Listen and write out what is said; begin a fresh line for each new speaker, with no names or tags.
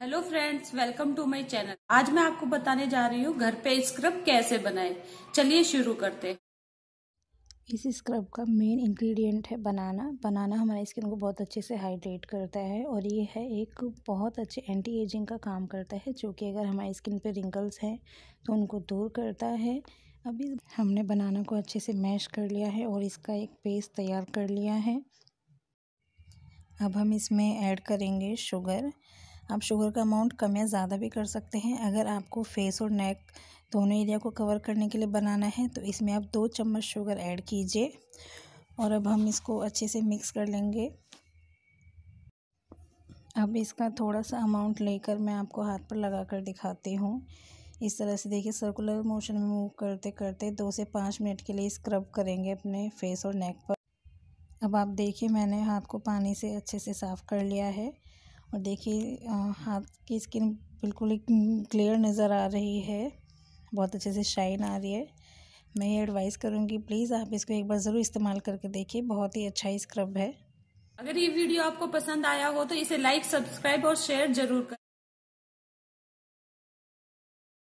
Hello friends, welcome to my channel. आज मैं आपको बताने जा रही हूँ घर पे स्क्रब कैसे बनाए। चलिए शुरू करते हैं।
इस स्क्रब का मेन इंग्रेडिएंट है बनाना। बनाना हमारे स्किन को बहुत अच्छे से हाइड्रेट करता है और ये है एक बहुत अच्छे एंटी एजिंग का काम करता है, जो कि अगर हमारे स्किन पे रिंकल्स हैं तो उनको दूर करता है। अभी हमने बनाना को अच्छे से मैश कर लिया है और इसका एक पेस्ट तैयार कर लिया है। अब हम इसमें ऐड करेंगे शुगर। आप शुगर का अमाउंट कम या ज़्यादा भी कर सकते हैं। अगर आपको फेस और नेक दोनों एरिया को कवर करने के लिए बनाना है तो इसमें आप दो चम्मच शुगर ऐड कीजिए और अब हम इसको अच्छे से मिक्स कर लेंगे। अब इसका थोड़ा सा अमाउंट लेकर मैं आपको हाथ पर लगा कर दिखाती हूँ। इस तरह से देखिए सर्कुलर मोशन में मूव करते करते दो से पाँच मिनट के लिए स्क्रब करेंगे अपने फेस और नेक पर। अब आप देखिए, मैंने हाथ को पानी से अच्छे से साफ़ कर लिया है। और देखिए हाथ की स्किन बिल्कुल एक क्लियर नज़र आ रही है। बहुत अच्छे से शाइन आ रही है। मैं ये एडवाइस करूँगी, प्लीज़ आप इसको एक बार ज़रूर इस्तेमाल करके देखिए। बहुत ही अच्छा स्क्रब है।
अगर ये वीडियो आपको पसंद आया हो तो इसे लाइक, सब्सक्राइब और शेयर ज़रूर कर।